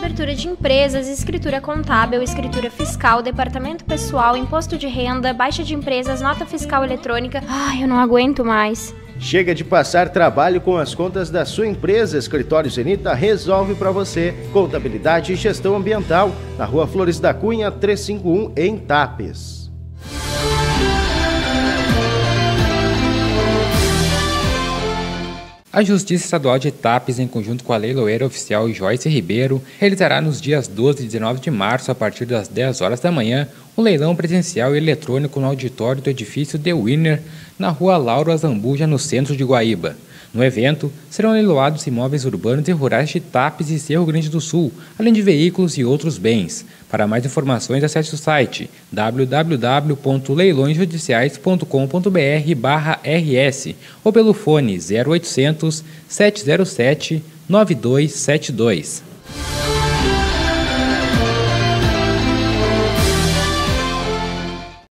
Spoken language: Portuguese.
abertura de empresas, escritura contábil, escritura fiscal, departamento pessoal, imposto de renda, baixa de empresas, nota fiscal eletrônica. Ai, eu não aguento mais. Chega de passar trabalho com as contas da sua empresa. Escritório Zenita resolve para você. Contabilidade e gestão ambiental, na rua Flores da Cunha, 351, em Tapes. A Justiça Estadual de Tapes, em conjunto com a leiloeira oficial Joyce Ribeiro, realizará nos dias 12 e 19 de março, a partir das 10 horas da manhã, um leilão presencial e eletrônico no auditório do edifício The Winner, na rua Lauro Azambuja, no centro de Guaíba. No evento, serão leiloados imóveis urbanos e rurais de Tapes e Cerro Grande do Sul, além de veículos e outros bens. Para mais informações, acesse o site www.leilõesjudiciais.com.br/rs ou pelo fone 0800 707 9272.